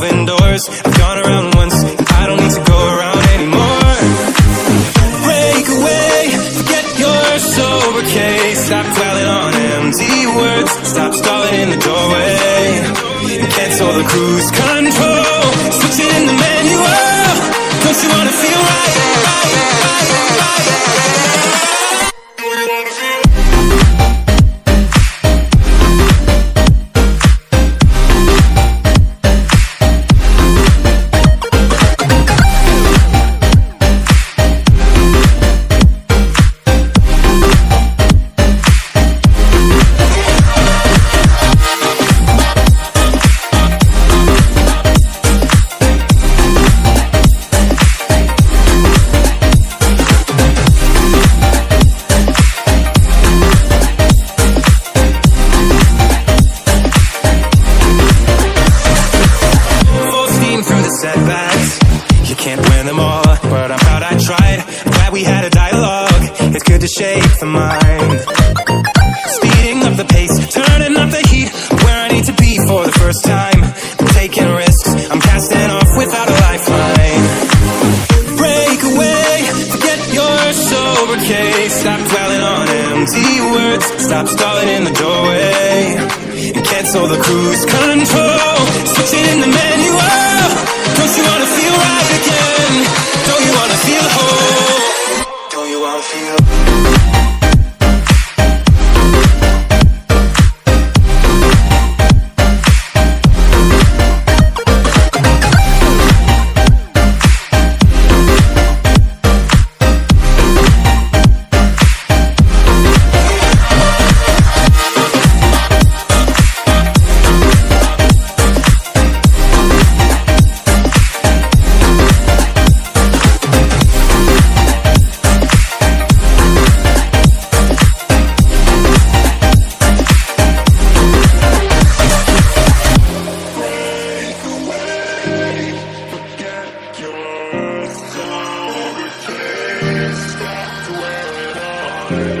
revolving doors. I've gone around once I don't need to go around anymore. Break away Forget your sober case. Stop dwelling on empty words. Stop stalling in the doorway. Cancel the cruise control. Switching the I'm tried Glad we had a dialogue. It's good to shake the mind. Speeding up the pace Turning up the heat. Where I need to be for the first time. I'm taking risks. I'm casting off without a lifeline. Break away Forget your sober case. Stop dwelling on empty words. Stop stalling in the doorway. And cancel the cruise control